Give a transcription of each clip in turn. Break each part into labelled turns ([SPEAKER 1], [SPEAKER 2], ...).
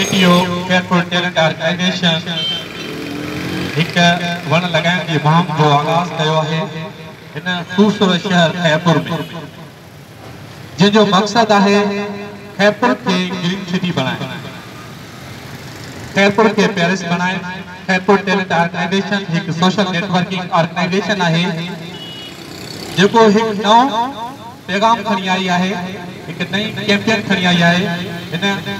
[SPEAKER 1] ایٹیو فیرپورٹ talent organization ایک ون لگائن کی بھام جو آغاز کہو ہے ان خوبصورت شہر خیپور میں جن جو مقصد آہے خیپور کے گرین چھٹی بنائیں خیپور کے پیرس بنائیں خیپور ٹیلنٹ آرگنائزیشن ایک سوشل نیٹورکنگ آرگنائزیشن آہے جو کو ایک نو پیغام کھنی آئی آہے ایک نئی کیمپین کھنی آئی آہے انہیں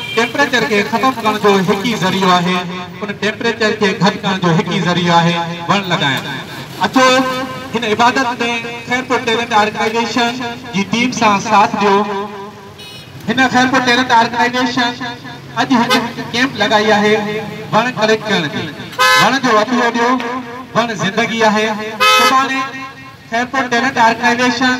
[SPEAKER 1] ٹیمپریچر کے ختم کرن جو ہکی ذریعہ ہے ان ٹیمپریچر کے گھٹ کرن جو ہکی ذریعہ ہے ون لگائیں اچھو ان عبادت میں Khairpur talent organization ji team سان ساتھ دیو ان خیرپور ٹیلنٹ آرگنائزیشن اج ہکی کیمپ لگائیا ہے ون کلک کرن دی ون جو اپی ہو دیو ون زندگیہ ہے سبانے خیرپور ٹیلنٹ آرگنائزیشن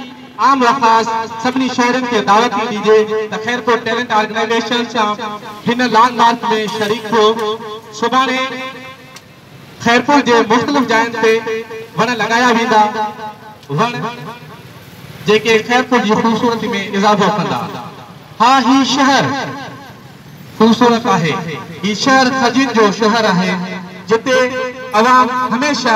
[SPEAKER 1] عام رکاس سڀني شهرن کي دعوت ٿي ڏجي ته کيرپر ٽيلينٽ آرگينائجيشن سان هن لانگ مارچ ۾ شريڪ ٿيو. سڀاڻي کيرپر جي مختلف جاين تي وڻ لڳايا ويندا. وڻ جيڪي کيرپر جي خوبصورتي ۾ اضافو ڪندا. ها هي شهر خوبصورت آهي. هي شهر کجن جو شهر آهي جتي عوام هميشه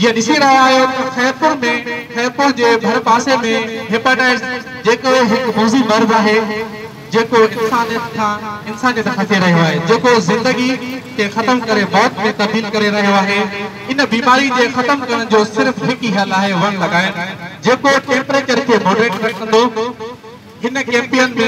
[SPEAKER 1] یہ ڈسی رہا ہے خیرپور میں خیرپور جے بھر پاسے میں ہیپاٹائٹس جیکو ایک موزی مرض ہے جیکو انسانیت تھا انسانیت خطے رہے ہوئے جیکو زندگی کے ختم کرے موت میں تبدیل کرے رہے ہوئے ان بیماری جے ختم کرن جو صرف ایک ہی ہے ون لگائیں جیکو ٹیمپریچر کے موڈریٹ رکھندو ہن کیمپین میں